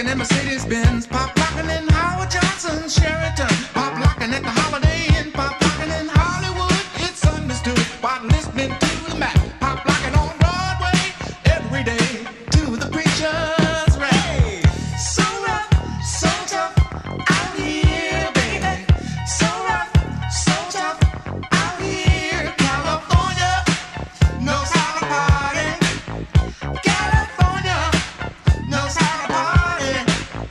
locking in Mercedes Benz, pop-locking in Howard Johnson, Sheraton, pop-locking at the Holiday Inn, pop-locking in Hollywood. It's understood by listening to.